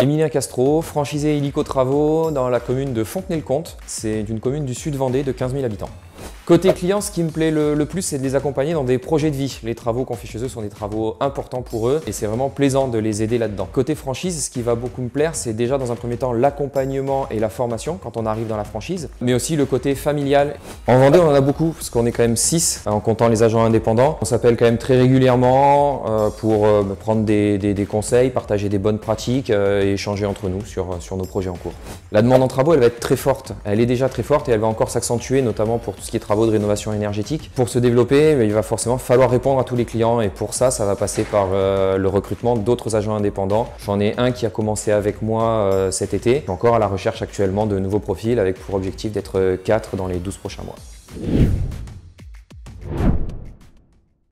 Emilien Castro, franchisé Illico Travaux dans la commune de Fontenay-le-Comte. C'est une commune du sud Vendée de 15 000 habitants. Côté client, ce qui me plaît le, plus, c'est de les accompagner dans des projets de vie. Les travaux qu'on fait chez eux sont des travaux importants pour eux et c'est vraiment plaisant de les aider là-dedans. Côté franchise, ce qui va beaucoup me plaire, c'est déjà dans un premier temps l'accompagnement et la formation quand on arrive dans la franchise, mais aussi le côté familial. En Vendée, on en a beaucoup parce qu'on est quand même 6 en comptant les agents indépendants. On s'appelle quand même très régulièrement euh, pour euh, prendre des, conseils, partager des bonnes pratiques euh, et échanger entre nous sur, sur nos projets en cours. La demande en travaux, elle va être très forte. Elle est déjà très forte et elle va encore s'accentuer, notamment pour tout ce qui est travaux de rénovation énergétique. Pour se développer, il va forcément falloir répondre à tous les clients et pour ça, ça va passer par euh, le recrutement d'autres agents indépendants. J'en ai un qui a commencé avec moi euh, cet été, encore à la recherche actuellement de nouveaux profils avec pour objectif d'être 4 dans les 12 prochains mois.